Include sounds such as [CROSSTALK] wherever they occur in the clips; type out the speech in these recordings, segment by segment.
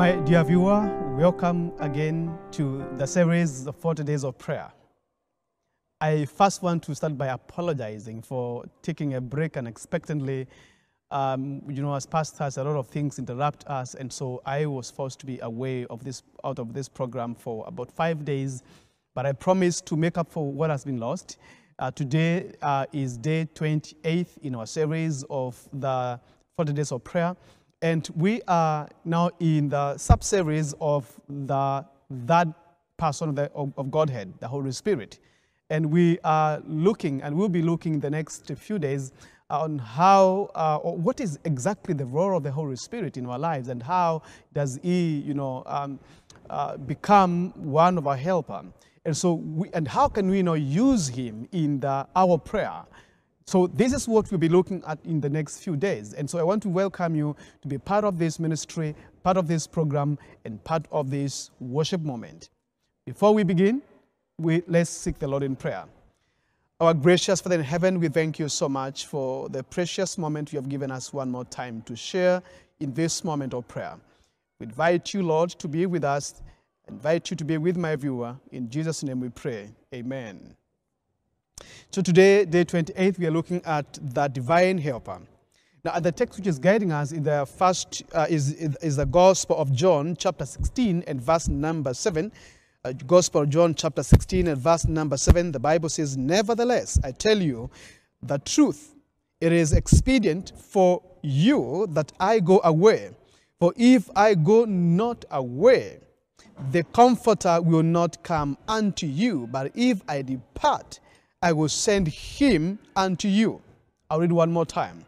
My dear viewer, welcome again to the series of 40 Days of Prayer. I first want to start by apologizing for taking a break unexpectedly. Um, you know, as pastors, a lot of things interrupt us, and so I was forced to be away of this, out of this program for about five days. But I promise to make up for what has been lost. Uh, today uh, is day 28 in our series of the 40 Days of Prayer. And we are now in the sub-series of the that person of, the, of, of Godhead, the Holy Spirit. And we are looking, and we'll be looking the next few days on how, uh, or what is exactly the role of the Holy Spirit in our lives, and how does He, you know, um, uh, become one of our helper. And so, we, and how can we you know, use Him in the, our prayer? So this is what we'll be looking at in the next few days. And so I want to welcome you to be part of this ministry, part of this program, and part of this worship moment. Before we begin, we, let's seek the Lord in prayer. Our gracious Father in heaven, we thank you so much for the precious moment you have given us one more time to share in this moment of prayer. We invite you, Lord, to be with us. invite you to be with my viewer. In Jesus' name we pray. Amen. So today, day 28, we are looking at the divine helper. Now, the text which is guiding us in the first uh, is, is the Gospel of John, chapter 16, and verse number 7. Uh, Gospel of John, chapter 16, and verse number 7, the Bible says, Nevertheless, I tell you the truth. It is expedient for you that I go away. For if I go not away, the Comforter will not come unto you. But if I depart, I will send him unto you. I'll read one more time.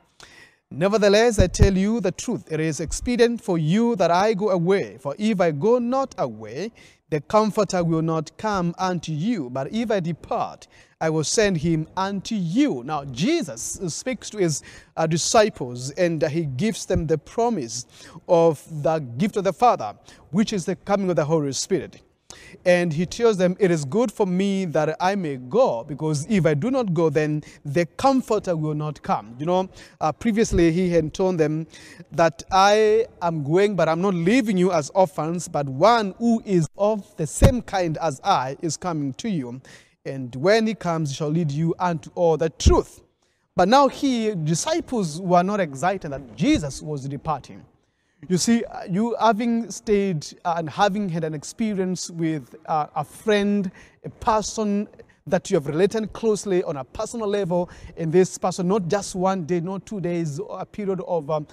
Nevertheless, I tell you the truth. It is expedient for you that I go away. For if I go not away, the Comforter will not come unto you. But if I depart, I will send him unto you. Now, Jesus speaks to his uh, disciples and uh, he gives them the promise of the gift of the Father, which is the coming of the Holy Spirit. And he tells them, It is good for me that I may go, because if I do not go, then the comforter will not come. You know, uh, previously he had told them that I am going, but I'm not leaving you as orphans, but one who is of the same kind as I is coming to you. And when he comes, he shall lead you unto all the truth. But now he, disciples were not excited that Jesus was departing. You see, uh, you having stayed uh, and having had an experience with uh, a friend, a person that you have related closely on a personal level, in this person, not just one day, not two days, a period of um,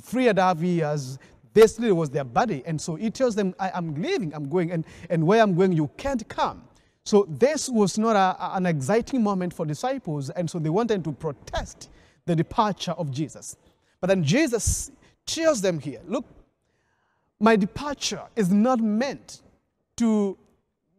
three and a half years, this lady was their buddy. And so he tells them, I am leaving, I'm going, and, and where I'm going, you can't come. So this was not a, an exciting moment for disciples, and so they wanted to protest the departure of Jesus. But then Jesus cheers them here. Look, my departure is not meant to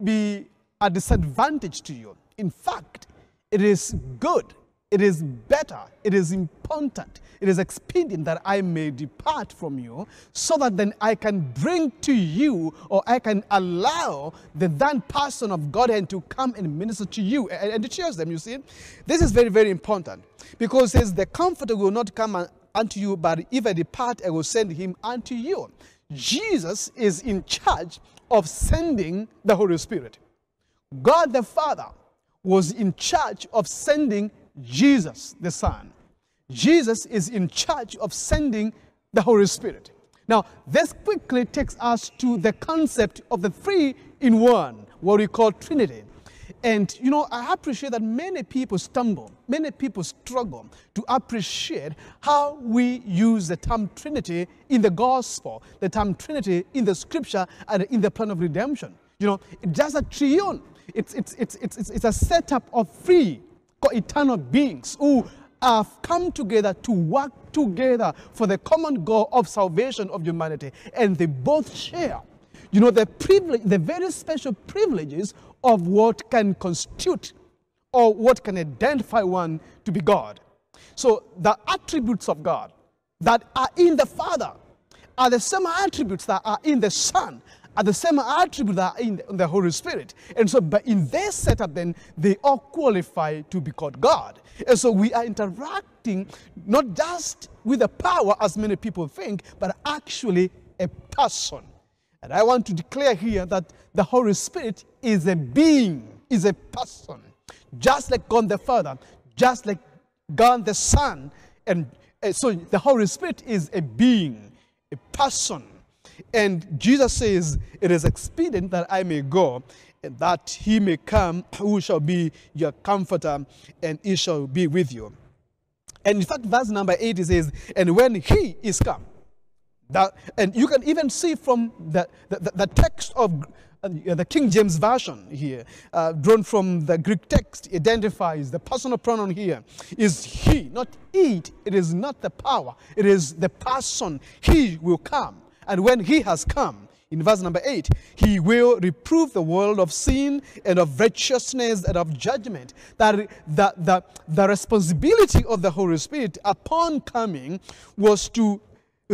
be a disadvantage to you. In fact, it is good, it is better, it is important, it is expedient that I may depart from you so that then I can bring to you or I can allow the then person of Godhead to come and minister to you and, and to cheers them, you see. This is very, very important because says the comforter will not come unto you, but if I depart, I will send him unto you. Jesus is in charge of sending the Holy Spirit. God the Father was in charge of sending Jesus the Son. Jesus is in charge of sending the Holy Spirit. Now, this quickly takes us to the concept of the three in one, what we call Trinity. And, you know, I appreciate that many people stumble, many people struggle to appreciate how we use the term Trinity in the gospel, the term Trinity in the scripture, and in the plan of redemption. You know, it's just a triune. It's, it's, it's, it's, it's a setup of three eternal beings who have come together to work together for the common goal of salvation of humanity. And they both share you know, the privilege, the very special privileges of what can constitute or what can identify one to be God. So the attributes of God that are in the Father are the same attributes that are in the Son, are the same attributes that are in the Holy Spirit. And so, but in their setup, then they all qualify to be called God. And so we are interacting not just with the power, as many people think, but actually a person. And I want to declare here that the Holy Spirit is a being, is a person. Just like God the Father, just like God the Son. And uh, so the Holy Spirit is a being, a person. And Jesus says, It is expedient that I may go, and that he may come, who shall be your comforter, and he shall be with you. And in fact, verse number 8 it says, And when he is come, that, and you can even see from the, the, the text of uh, the King James Version here, uh, drawn from the Greek text, identifies the personal pronoun here is he, not it. It is not the power, it is the person. He will come. And when he has come, in verse number 8, he will reprove the world of sin and of righteousness and of judgment. That the, the, the responsibility of the Holy Spirit upon coming was to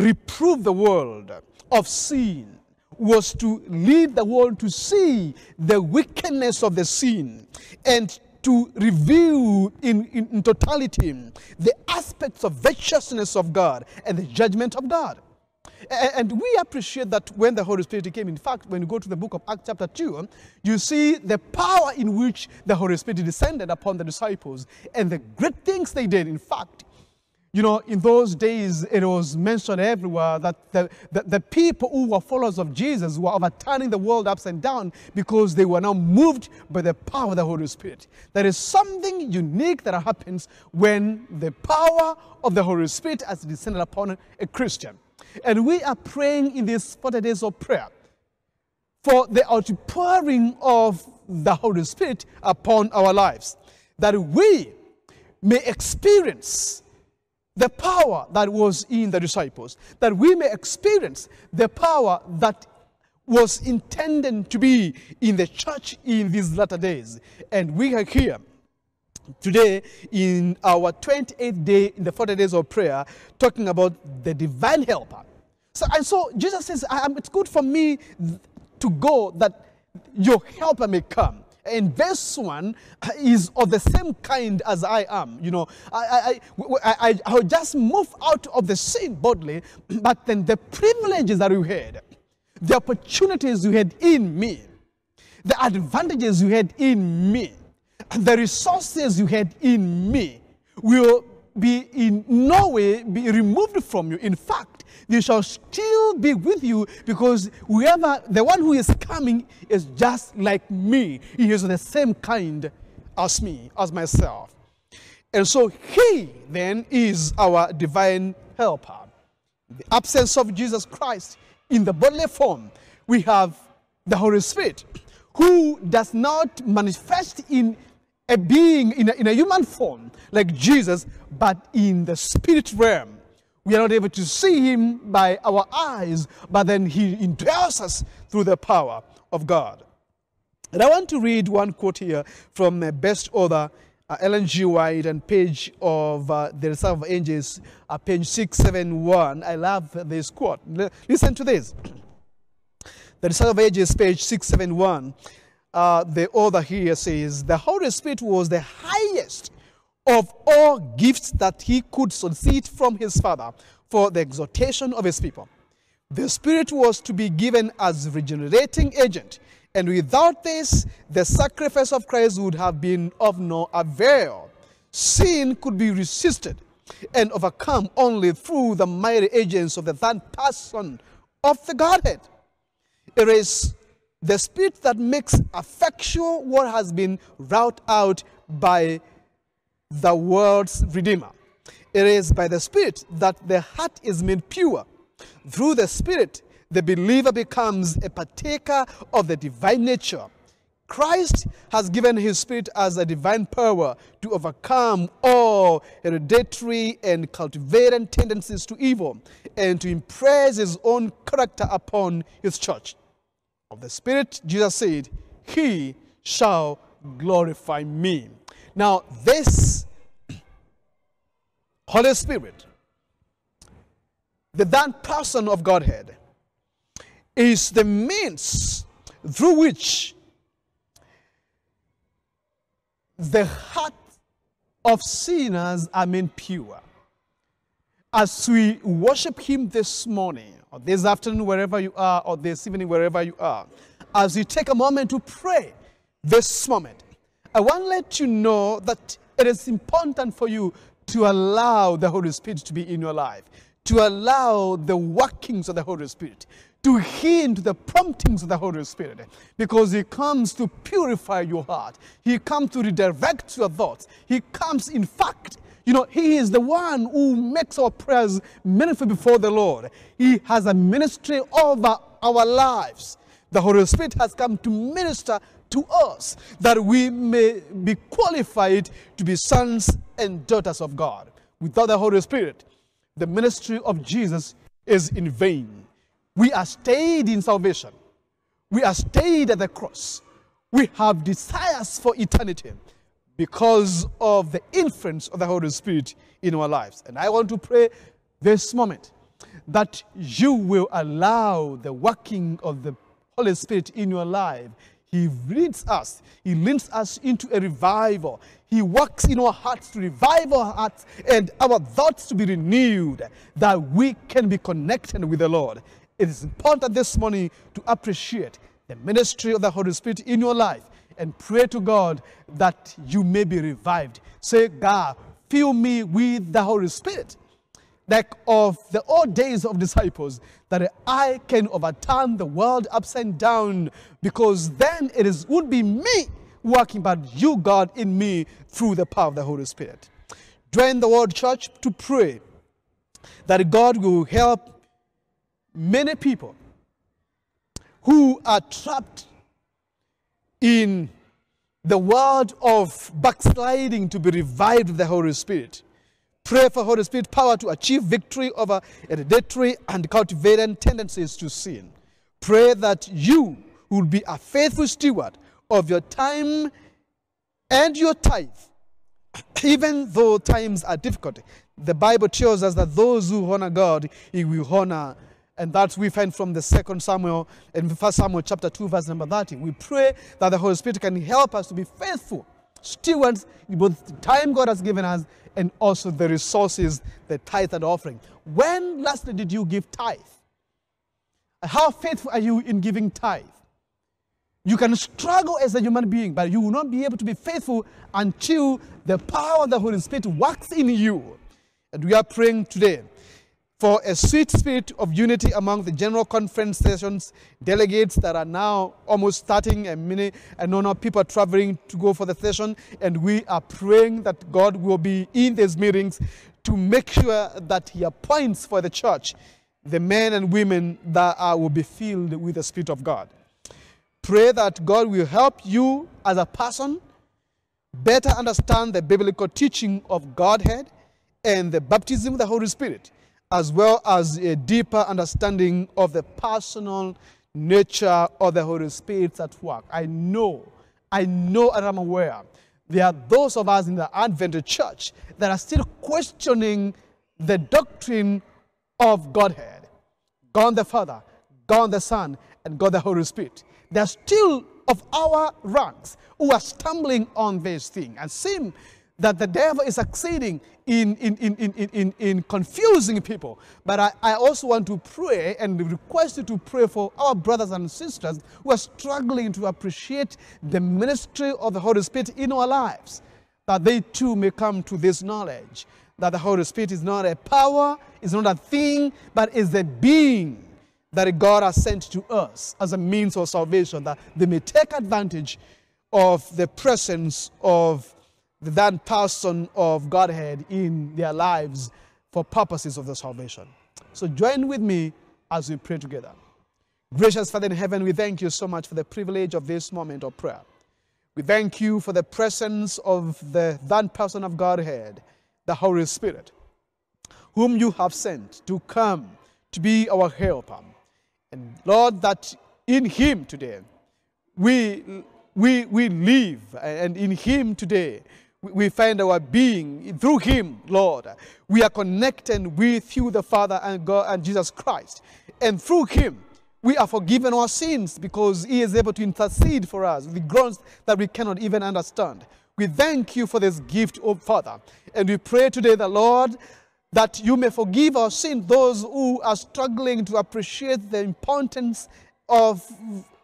reprove the world of sin was to lead the world to see the wickedness of the sin and to reveal in, in, in, totality the aspects of righteousness of God and the judgment of God. And we appreciate that when the Holy Spirit came. In fact, when you go to the book of Acts, chapter 2, you see the power in which the Holy Spirit descended upon the disciples and the great things they did. In fact, you know, in those days, it was mentioned everywhere that the, the, the, people who were followers of Jesus were overturning the world upside down because they were now moved by the power of the Holy Spirit. There is something unique that happens when the power of the Holy Spirit has descended upon a Christian. And we are praying in these 40 days of prayer for the outpouring of the Holy Spirit upon our lives, that we may experience the power that was in the disciples, that we may experience the power that was intended to be in the church in these latter days. And we are here today in our 28th day in the 40 days of prayer talking about the divine helper. So, and so Jesus says, it's good for me to go that your helper may come and this one is of the same kind as I am. You know, I, I, I, I, just move out of the sin bodily, [CLEARS THROAT] but then the privileges that you had, the opportunities you had in me, the advantages you had in me, the resources you had in me will be in no way be removed from you. In fact, they shall still be with you because whoever, the one who is coming is just like me. He is the same kind as me, as myself. And so he then is our divine helper. The absence of Jesus Christ in the bodily form, we have the Holy Spirit who does not manifest in a being in a, in a human form like Jesus, but in the spirit realm. We are not able to see him by our eyes, but then he indwells us through the power of God. And I want to read one quote here from uh, best author uh, Ellen G. White and page of uh, The Desire of Ages, uh, page 671. I love this quote. L listen to this. The Desire of Ages, page 671. Uh, the author here says, The Holy Spirit was the highest of all gifts that he could solicit from his Father for the exhortation of his people. The Spirit was to be given as regenerating agent, and without this, the sacrifice of Christ would have been of no avail. Sin could be resisted and overcome only through the mighty agents of the third person of the Godhead. It is the Spirit that makes effectual what has been wrought out by the world's Redeemer. It is by the Spirit that the heart is made pure. Through the Spirit, the believer becomes a partaker of the divine nature. Christ has given his Spirit as a divine power to overcome all hereditary and cultivated tendencies to evil and to impress his own character upon his church. Of the Spirit, Jesus said, He shall glorify me. Now, this Holy Spirit, the that person of Godhead, is the means through which the heart of sinners are made pure. As we worship Him this morning, or this afternoon, wherever you are, or this evening, wherever you are, as you take a moment to pray this moment, I want to let you know that it is important for you to allow the Holy Spirit to be in your life, to allow the workings of the Holy Spirit, to heed the promptings of the Holy Spirit, because He comes to purify your heart. He comes to redirect your thoughts. He comes, in fact, you know, He is the one who makes our prayers meaningful before the Lord. He has a ministry over our lives. The Holy Spirit has come to minister to us that we may be qualified to be sons and daughters of God. Without the Holy Spirit, the ministry of Jesus is in vain. We are stayed in salvation. We are stayed at the cross. We have desires for eternity because of the influence of the Holy Spirit in our lives. And I want to pray this moment that you will allow the working of the Holy Spirit in your life. He leads us, He leads us into a revival. He works in our hearts to revive our hearts and our thoughts to be renewed, that we can be connected with the Lord. It is important this morning to appreciate the ministry of the Holy Spirit in your life and pray to God that you may be revived. Say, God, fill me with the Holy Spirit, like of the old days of disciples, that I can overturn the world upside down, because then it is, would be me working, but you, God, in me through the power of the Holy Spirit. Join the World Church to pray that God will help many people who are trapped in the world of backsliding to be revived with the Holy Spirit. Pray for Holy Spirit power to achieve victory over hereditary and cultivated tendencies to sin. Pray that you will be a faithful steward of your time and your tithe, [CLEARS THROAT] even though times are difficult. The Bible tells us that those who honor God, He will honor and that we find from the second Samuel and first Samuel chapter 2, verse number 30. We pray that the Holy Spirit can help us to be faithful stewards both the time God has given us and also the resources, the tithe and offering. When lastly did you give tithe? How faithful are you in giving tithe? You can struggle as a human being, but you will not be able to be faithful until the power of the Holy Spirit works in you. And we are praying today for a sweet spirit of unity among the general conference sessions delegates that are now almost starting and many and know now people are traveling to go for the session. And we are praying that god will be in these meetings to make sure that he appoints for the church the men and women that are, will be filled with the spirit of god. Pray that god will help you as a person better understand the biblical teaching of godhead and the baptism of the holy spirit as well as a deeper understanding of the personal nature of the Holy Spirit at work. I know, I know, and I'm aware there are those of us in the Advent church that are still questioning the doctrine of Godhead God the Father, God the Son, and God the Holy Spirit. They are still of our ranks who are stumbling on this thing and seem that the devil is succeeding in, in, in, in, in, in confusing people. But I, I also want to pray and request you to pray for our brothers and sisters who are struggling to appreciate the ministry of the Holy Spirit in our lives, that they too may come to this knowledge that the Holy Spirit is not a power, is not a thing, but is a being that God has sent to us as a means of salvation, that they may take advantage of the presence of that person of Godhead in their lives for purposes of the salvation. So join with me as we pray together. Gracious Father in heaven, we thank you so much for the privilege of this moment of prayer. We thank you for the presence of the that person of Godhead, the Holy Spirit, whom you have sent to come to be our helper. And Lord, that in him today we, we, we live, and in him today we find our being through him lord. We are connected with you the father and god and jesus christ. And through him we are forgiven our sins because he is able to intercede for us with groans that we cannot even understand. We thank you for this gift oh father. And we pray today the lord that you may forgive our sins, those who are struggling to appreciate the importance of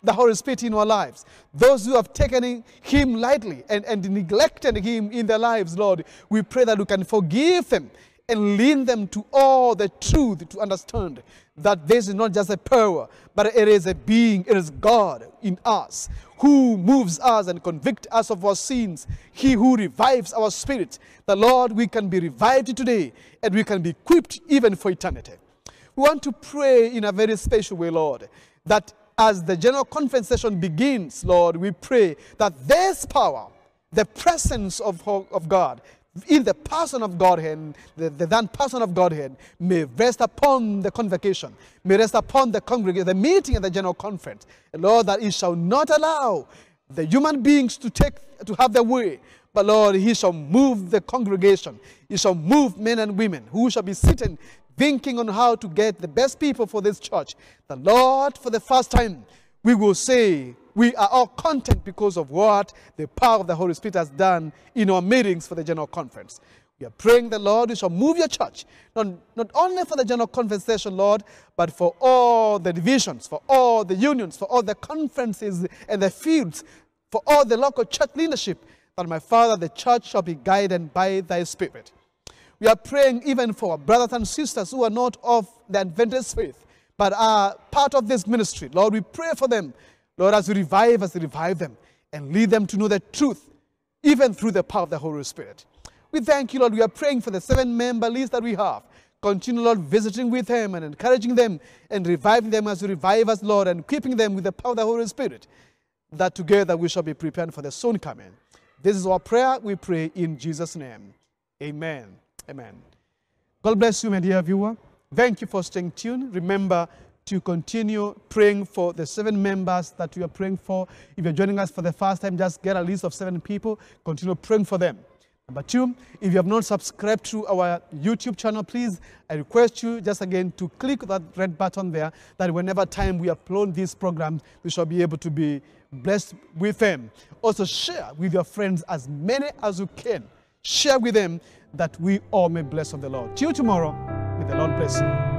the Holy Spirit in our lives. Those who have taken Him lightly and, and neglected Him in their lives, Lord, we pray that you can forgive them and lead them to all the truth to understand that this is not just a power, but it is a being, it is God in us who moves us and convicts us of our sins, He who revives our spirit. The Lord, we can be revived today and we can be equipped even for eternity. We want to pray in a very special way, Lord, that as the general conference session begins, Lord, we pray that this power, the presence of, of God, in the person of Godhead, the, the then person of Godhead, may rest upon the convocation, may rest upon the congregation, the meeting at the general conference. Lord, that He shall not allow the human beings to take to have their way, but Lord, He shall move the congregation. He shall move men and women who shall be sitting thinking on how to get the best people for this church. The Lord, for the first time, we will say, we are all content because of what the power of the Holy Spirit has done in our meetings for the General Conference. We are praying the Lord, you shall move your church, not, not only for the General Conference session, Lord, but for all the divisions, for all the unions, for all the conferences and the fields, for all the local church leadership, that my Father, the church shall be guided by thy Spirit. We are praying even for brothers and sisters who are not of the Adventist faith, but are part of this ministry. Lord, we pray for them Lord, as you revive us, revive them and lead them to know the truth, even through the power of the Holy Spirit. We thank you, Lord. We are praying for the seven member list that we have. Continue, Lord, visiting with them and encouraging them and reviving them as you revive us, Lord, and keeping them with the power of the Holy Spirit, that together we shall be prepared for the soon coming. This is our prayer. We pray in Jesus' name. Amen. Amen. God bless you, my dear viewer. Thank you for staying tuned. Remember, to continue praying for the seven members that we are praying for. If you're joining us for the first time, just get a list of seven people, continue praying for them. Number two, if you have not subscribed to our YouTube channel, please, I request you just again to click that red button there, that whenever time we upload this program, we shall be able to be blessed with them. Also share with your friends as many as you can. Share with them that we all may bless of the Lord. Till tomorrow, may the Lord bless you.